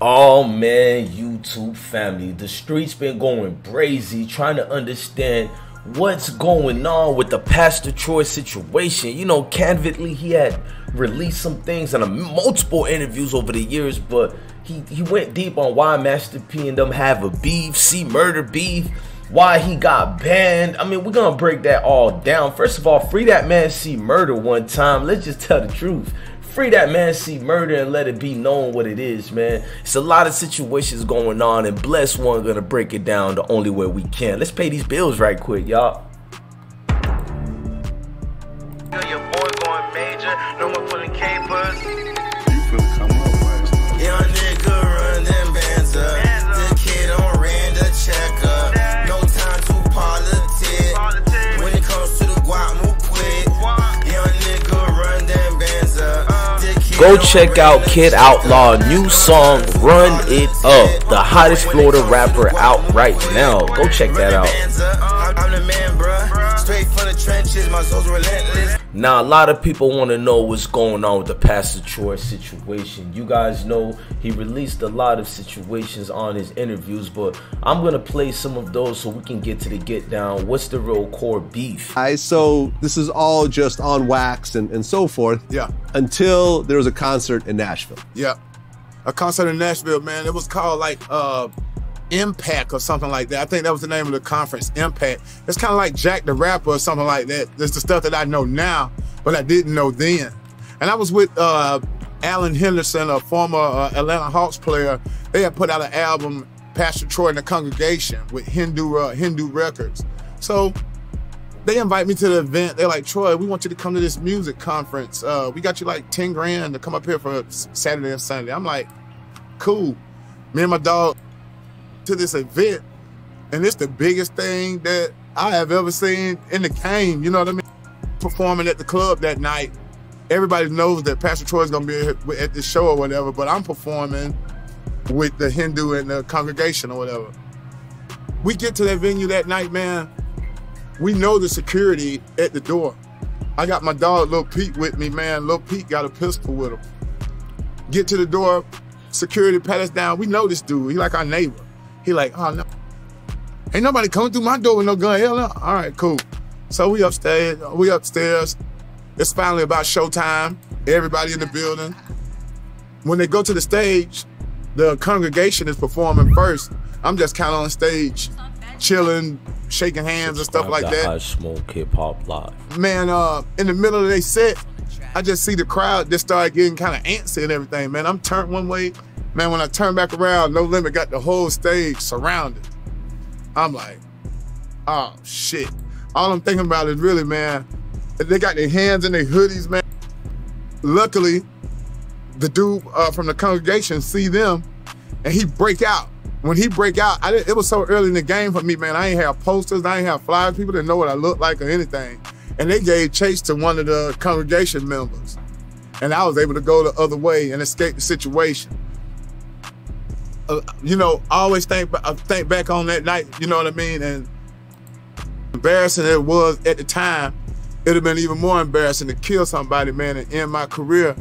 Oh man, YouTube family, the streets been going crazy trying to understand what's going on with the Pastor Troy situation. You know, candidly, he had released some things in a multiple interviews over the years, but he, he went deep on why Master P and them have a beef, C murder beef, why he got banned. I mean, we're gonna break that all down. First of all, free that man C murder one time. Let's just tell the truth free that man C murder and let it be known what it is man. It's a lot of situations going on and BlessOne gonna break it down the only way we can. Let's pay these bills right quick y'all Go check out Kidd Outlaw new song Run It Up, the hottest Florida rapper out right now. Go check that out. I'm the man, bruh. Straight from the trenches, my soul's relentless. Now, a lot of people want to know what's going on with the Pastor Troy situation. You guys know he released a lot of situations on his interviews, but I'm going to play some of those so we can get to the get down. What's the real core beef? I so this is all just on wax and, and so forth. Yeah. Until there was a concert in Nashville. Yeah. A concert in Nashville, man. It was called like uh Impact or something like that. I think that was the name of the conference, Impact. It's kind of like Jack the Rapper or something like that. That's the stuff that I know now, but I didn't know then. And I was with uh, Alan Henderson, a former uh, Atlanta Hawks player. They had put out an album, Pastor Troy and the Congregation, with Hindu uh, Hindu Records. So they invite me to the event. They're like, Troy, we want you to come to this music conference. Uh, we got you like 10 grand to come up here for Saturday and Sunday. I'm like, cool. Me and my dog to this event, and it's the biggest thing that I have ever seen in the game. You know what I mean? Performing at the club that night. Everybody knows that Pastor Troy's gonna be at the show or whatever, but I'm performing with the Hindu and the congregation or whatever. We get to that venue that night, man we know the security at the door. I got my dog Lil Pete with me, man. Lil Pete got a pistol with him. Get to the door, security pat us down. We know this dude. He like our neighbor. He like, oh no. Ain't nobody coming through my door with no gun. Hell no. All right, cool. So we upstairs. We upstairs. It's finally about showtime. Everybody in the building. When they go to the stage, the congregation is performing first. I'm just kind of on stage, chilling, shaking hands and stuff like that I smoke hip hop live. man, uh, in the middle of their set, I just see the crowd just start getting kind of antsy and everything, man. I'm turned one way. Man, when I turn back around, No Limit got the whole stage surrounded. I'm like, oh shit. All I'm thinking about is really, man, they got their hands in their hoodies, man. Luckily, the dude uh, from the congregation see them and he break out. When he break out, I didn't, it was so early in the game for me, man. I ain't have posters, I ain't have flyers. People didn't know what I looked like or anything. And they gave chase to one of the congregation members. And I was able to go the other way and escape the situation. Uh, you know, I always think, I think back on that night, you know what I mean? And embarrassing it was at the time, it'd have been even more embarrassing to kill somebody, man, and end my career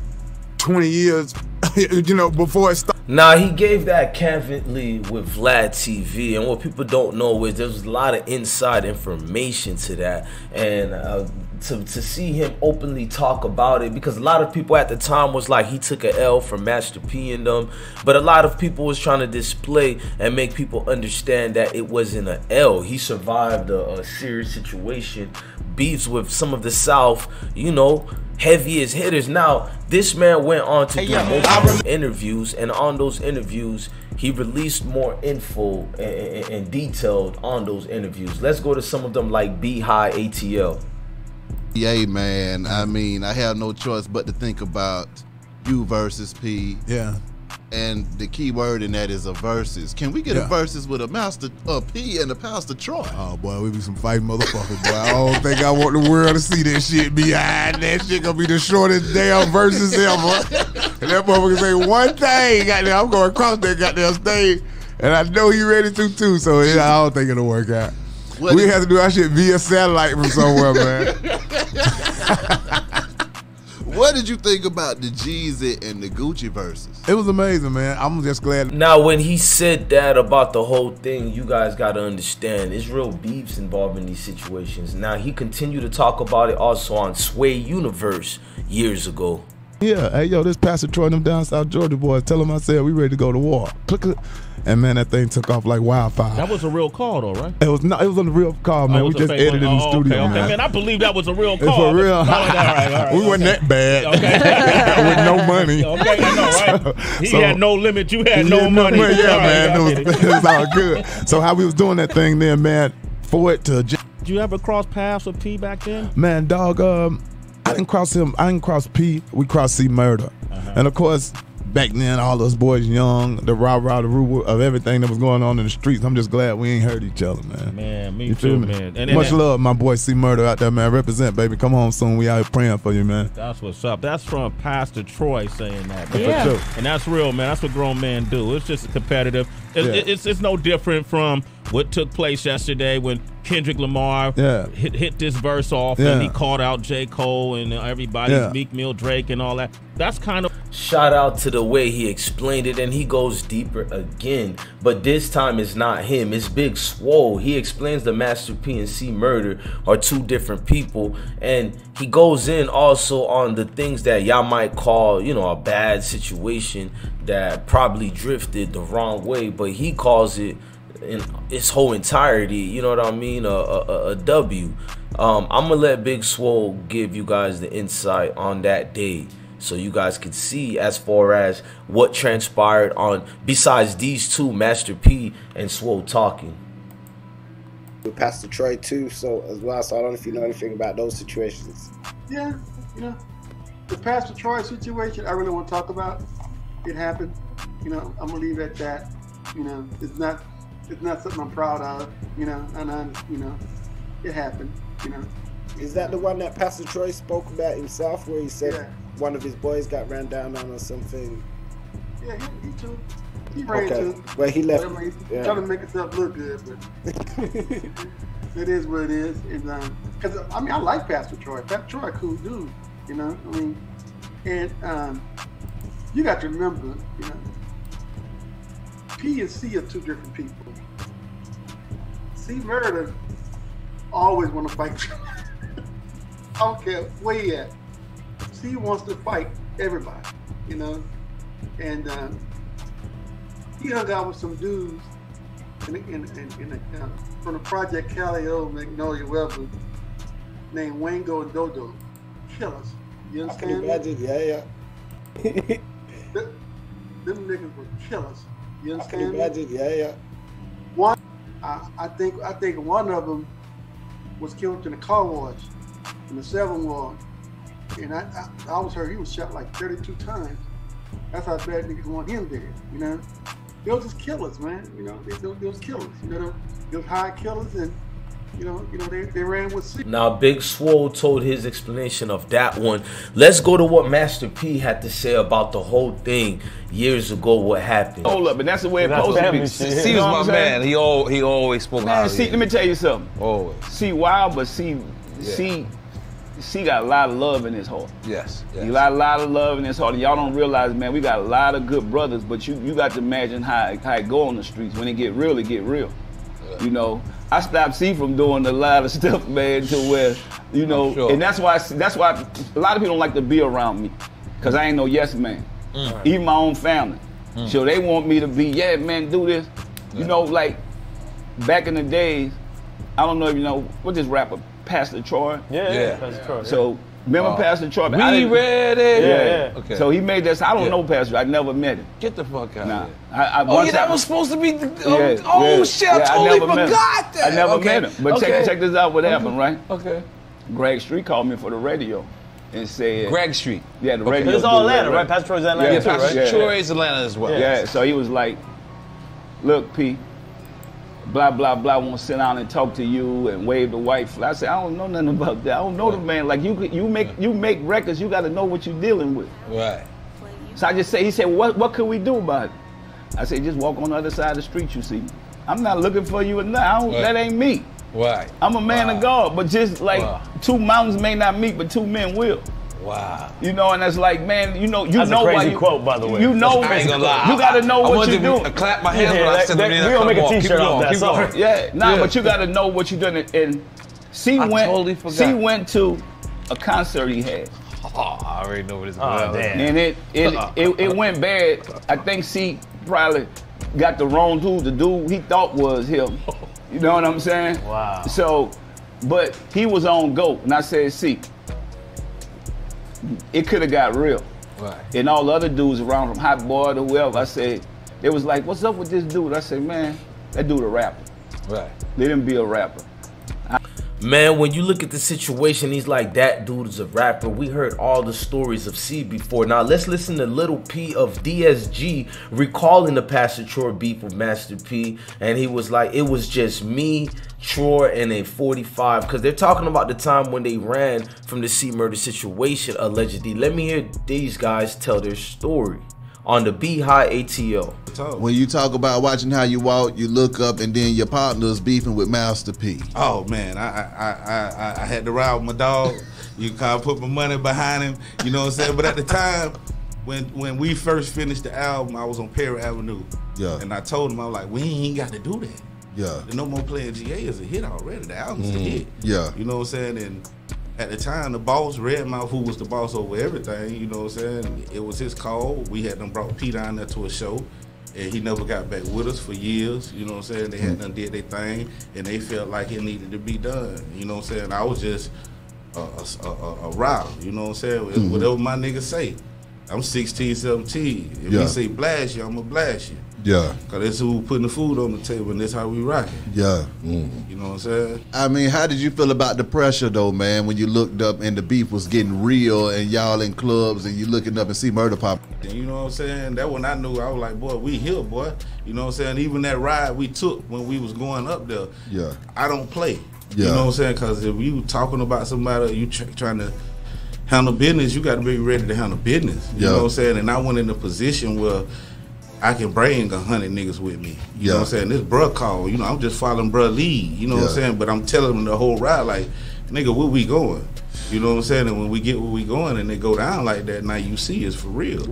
20 years, you know, before it started. Now he gave that candidly with Vlad TV, and what people don't know is there's a lot of inside information to that, and uh, to to see him openly talk about it because a lot of people at the time was like he took a L from Master P and them, but a lot of people was trying to display and make people understand that it wasn't an L. He survived a, a serious situation, beefs with some of the South, you know heaviest hitters. Now, this man went on to do multiple interviews, and on those interviews, he released more info and, and, and detailed on those interviews. Let's go to some of them like B High ATL. Yeah, man. I mean, I have no choice but to think about you versus P. Yeah. And the key word in that is a versus. Can we get Yeah. a versus with a master uh, P and a pastor Troy? Oh boy, we be some fighting motherfuckers, boy. I don't think I want the world to see that shit behind that shit gonna be the shortest damn versus ever. and that motherfucker say one thing, goddamn, I'm going across that goddamn stage. And I know he ready to too, so yeah, I don't think it'll work out. What we if- have to do our shit via satellite from somewhere, man. What did you think about the Jeezy and the Gucci verses? It was amazing, man. I'm just glad. Now, when he said that about the whole thing, you guys got to understand, it's real beefs involved in these situations. Now, he continued to talk about it also on Sway Universe years ago. Yeah, hey yo, this Pastor Troy and them down South Georgia boys. Tell them I said we ready to go to war. Click it. And man, that thing took off like wildfire. That was a real call, though, right? it was not. It was on the real call, man. Oh, we just edited one? in the Oh, studio, okay, okay. man. Man, I believe that was a real call. for real. All right, all right, all right, we weren't that bad. Okay. With no money. Okay, I know, right? He So- had no limit. You had no money. Yeah, All right, man. It was, it. was all good. So how we was doing that thing then, man, for it to Did you ever cross paths with P back then? man, dog, um, I didn't cross him. I didn't cross P. We crossed C murder. Uh-huh. And of course, back then, all those boys young, the rah rah, the roo of everything that was going on in the streets. I'm just glad we ain't hurt each other, man. Man, me You too, me? man. And, Much love, my boy C Murder out there, man. Represent, baby. Come home soon. We out here praying for you, man. That's what's up. That's from Pastor Troy saying that. Man. Yeah. sure. And that's real, man. That's what grown men do. It's just competitive. It's, Yeah. it's, it's no different from what took place yesterday when Kendrick Lamar Yeah. hit, hit this verse off Yeah. and he called out J. Cole and everybody's Yeah. Meek Mill, Drake, and all that. That's kind of Shout out to the way he explained it, and he goes deeper again. But this time it's not him, it's Big Swole. He explains the Master P and C murder are two different people, and he goes in also on the things that y'all might call, you know, a bad situation that probably drifted the wrong way, but he calls it in its whole entirety, you know what I mean, a, a, a- a W. Um, I'm gonna let Big Swole give you guys the insight on that day so you guys can see as far as what transpired on besides these two master p and swole talking with Pastor Troy too, so as well. So I don't know if you know anything about those situations. Yeah, you know, the Pastor Troy situation, I really want to talk about. It happened. You know, I'm gonna leave it at that. You know, it's not, it's not something I'm proud of. You know, and I, you know, it happened. You know, Is that the one that Pastor Troy spoke about himself, where he said Yeah. one of his boys got ran down on or something? yeah, he, he too. He ran Okay, too. well he left. He yeah. trying to make himself look good, but it is what it is. And um, because I mean, I like Pastor Troy. Pastor Troy, cool dude. You know, I mean, and um, you got to remember, you know, P and C are two different people. C murder always want to fight. I don't care where he at. C wants to fight everybody, you know, and um, he hung out with some dudes in, in, in, in a, uh, from the Project Calliope Magnolia Weber named Wango and Dodo. Killers. You I can understand? me? imagine. Yeah, yeah. Them, them niggas were killers. You I can understand? imagine. Yeah, yeah. One, I, I think I think one of them was killed in a car wash in the seven ward, and I, I I was heard he was shot like 32 times. That's how bad niggas want him dead. You know, was just killers, man. You know, they was killers. You know, was high killers, and you know, you know, they, they ran with C. now big swole told his explanation of that one let's go to what master p had to say about the whole thing years ago what happened Hold up, and that's the way it's That's supposed to be. shit. You See, was my I'm man. He all he always spoke Man, highly see, of let me tell you something. Always. See, wild, but see, see, see, got a lot of love in his heart. Yes. He got a lot of love in his heart. Y'all don't realize, man, we got a lot of good brothers, but you you got to imagine how it, how it go on the streets. When it get real, it get real. You know, I stopped C from doing a lot of stuff, man, to where, you know, sure. and that's why that's why a lot of people don't like to be around me, cause I ain't no yes man. Mm. Even my own family. Mm. So they want me to be, yeah, man, do this. You know, like back in the days, I don't know if you know what this rapper Pastor Troy. Yeah. Yeah, yeah. Pastor Troy, yeah. So remember Uh, Pastor Troy? We I didn't- ready. Yeah. yeah. Okay. So he made that. I don't Yeah. know Pastor. I never met him. Get the fuck out Nah. of here. I, I, Oh once yeah, that I- was supposed to be. The, oh, Yeah, oh yeah. shit! I totally never met him. forgot that. I never okay. met him. But okay. check, check this out. What happened, right? Okay. Greg Street called me for the radio and said, Greg Street. Yeah, the Okay. radio. It's all dude, Atlanta, right? Pastor Troy's Atlanta Yeah, too, right? Pastor Yeah. Troy is Atlanta as well. Yeah. So he was like, "Look, P, blah blah blah. Want to sit down and talk to you and wave the white flag." I said, "I don't know nothing about that. I don't know the man. Like you, you make you make records. You got to know what you're dealing with." Right. So I just say, he said, what, what could we do about it? I said, just walk on the other side of the street, you see. I'm not looking for you or don't, Right. That ain't me. Right. I'm a man Wow. of God, but just like Wow. two mountains may not meet, but two men will. Wow. You know, and it's like, man, you know, you That's a know why crazy you, quote, by the way. You know, I ain't gonna lie. you got to know I what you're to doing. clap my hands when I said the name. we gonna make a Come on, keep T-shirt off that. keep going. yeah, nah, Yeah. but you got to know what you're doing. And C I went, totally forgot. C went to a concert he had. Oh, I already know what it's Oh, about. And it it, it it went bad. I think C probably got the wrong dude. The dude he thought was him. You know what I'm saying? Wow. So, but he was on GOAT, and I said, see, it could have got real. Right. And all the other dudes around from Hot Boy to whoever, I said, they was like, what's up with this dude? I said, man, that dude a rapper. Right. Let him be a rapper. Man, when you look at the situation, he's like, that dude is a rapper. We heard all the stories of C before. Now, let's listen to Little P of DSG recalling the Pastor Troy beef with Master P. And he was like, it was just me, Troy, and a 45. Because they're talking about the time when they ran from the C murder situation, allegedly. Let me hear these guys tell their story on the B High ATL. When you talk about watching how you walk, you look up, and then your partner's beefing with Master P. Oh man, I I, I, I, I had to ride with my dog. You kind of put my money behind him. You know what I'm saying? But at the time, when when we first finished the album, I was on Perry Avenue. Yeah. And I told him I was like, we ain't got to do that. Yeah. The No More Playing GA is a hit already. The album's a Mhm. hit. Yeah. You know what I'm saying? And at the time, the boss, Redmouth, who was the boss over everything, you know what I'm saying? It was his call. We had them brought Pete down there to a show. And he never got back with us for years. You know what I'm saying? They had done did their thing, and they felt like it needed to be done. You know what I'm saying? I was just a, a, a, a rider. You know what I'm saying? It's Mhm. Whatever my niggas say. I'm 16, 17. If Yeah. he say blast you, I'ma blast you. Yeah. Cause that's who putting the food on the table, and that's how we rock it. Yeah. You know what I'm saying? I mean, how did you feel about the pressure though, man, when you looked up and the beef was getting real and y'all in clubs and you looking up and C murder pop? You know what I'm saying? That one I knew, I was like, boy, we here, boy. You know what I'm saying? Even that ride we took when we was going up there, Yeah. I don't play. Yeah. You know what I'm saying? Because if you talking about somebody, you tr- trying to handle business, you got to be ready to handle business. You know what I'm saying? And I went in a position where I can bring a hundred niggas with me. You know what I'm saying? This bruh call, you know, I'm just following bruh lead. You know what I'm saying? But I'm telling them the whole ride, like, nigga, where we going? You know what I'm saying? And when we get where we going and they go down like that, now you see it's for real.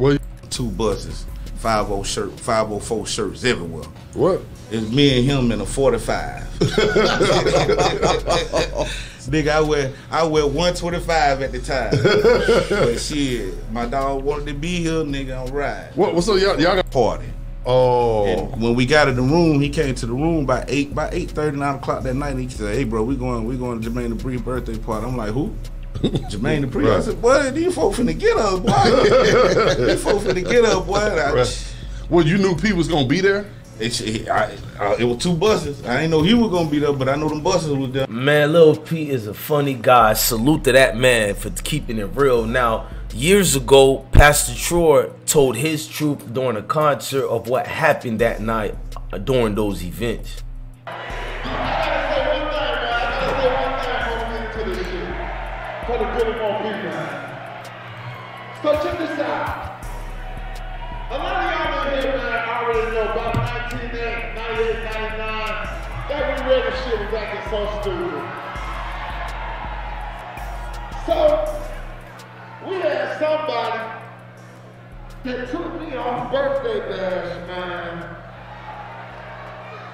Two buses, 50 shirt, 504 shirts everywhere. What? It's me and him in a 45. Nigga, I wear I wear 125 at the time. but shit, my dog wanted to be here, nigga, I'm right. What? What's up, y'all? Y'all got party. Oh. And when we got in the room, he came to the room by eight, by eight thirty, nine o'clock that night. And he said, "Hey, bro, we going, we going to Jermaine Dupri birthday party." I'm like, "Who?" Jermaine Dupri. I Right. said, "Boy, these folk finna get up, boy. these folk finna get up, boy." I, Right. Well, you knew P was gonna be there. It, it, I, uh, it was two buses. I didn't know he was gonna be there, but I know them buses was there. Man, Lil P is a funny guy. Salute to that man for keeping it real. Now, years ago, Pastor Troy told his troop during a concert of what happened that night uh, during those events. For the good of all people. So check this out. Know about 1998, 99, that we read the shit was acting so stupid. So, we had somebody that took me off birthday bash, man.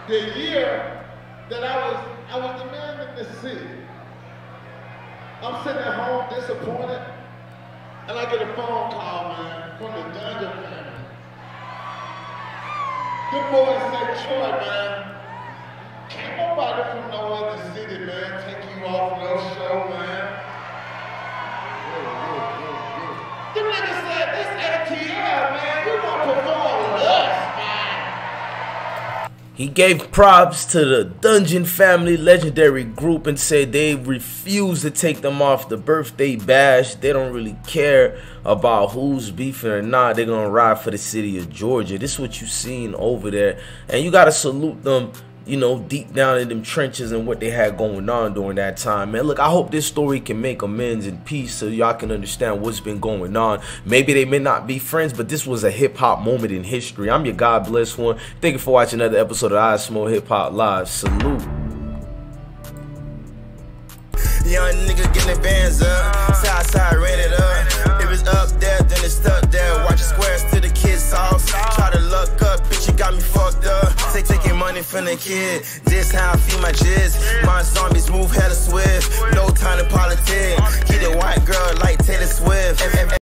The year that I was, I was the man in the city. I'm sitting at home disappointed, and I get a phone call, man, from the Dungeon family. The boys said, Troy, man, can't nobody from no other city, man, take you off no show, man. The nigga said, this ATL, man, you gonna perform He gave props to the Dungeon Family legendary group and said they refuse to take them off the birthday bash. They don't really care about who's beefing or not. They're gonna ride for the city of Georgia. This is what you've seen over there. And you gotta salute them, you know, deep down in them trenches and what they had going on during that time. Man, look, I hope this story can make amends and peace so y'all can understand what's been going on. Maybe they may not be friends, but this was a hip hop moment in history. I'm your God BlessOne. Thank you for watching another episode of I Smoke Hip Hop Live. Salute. Young getting the bands up. Southside ran it up. in the stepdad. Watch coming from the kid. This how I feed my jizz. My zombies move hella swift. No time to politics. Get a white girl like Taylor Swift.